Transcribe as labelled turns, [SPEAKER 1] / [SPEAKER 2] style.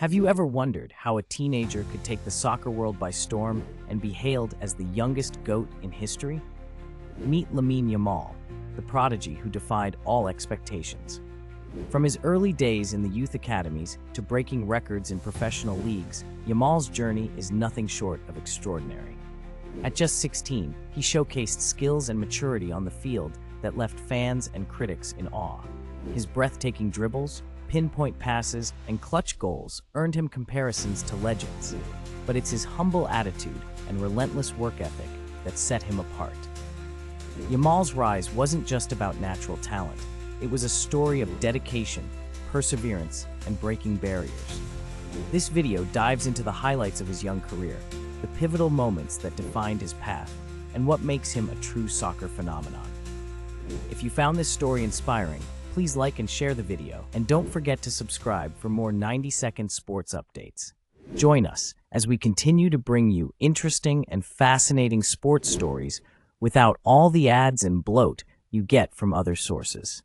[SPEAKER 1] Have you ever wondered how a teenager could take the soccer world by storm and be hailed as the youngest GOAT in history? Meet Lamine Yamal, the prodigy who defied all expectations. From his early days in the youth academies to breaking records in professional leagues, Yamal's journey is nothing short of extraordinary. At just 16, he showcased skills and maturity on the field that left fans and critics in awe. His breathtaking dribbles, pinpoint passes, and clutch goals earned him comparisons to legends. But it's his humble attitude and relentless work ethic that set him apart. Yamal's rise wasn't just about natural talent. It was a story of dedication, perseverance, and breaking barriers. This video dives into the highlights of his young career, the pivotal moments that defined his path, and what makes him a true soccer phenomenon. If you found this story inspiring, please like and share the video, and don't forget to subscribe for more 90-second sports updates. Join us as we continue to bring you interesting and fascinating sports stories without all the ads and bloat you get from other sources.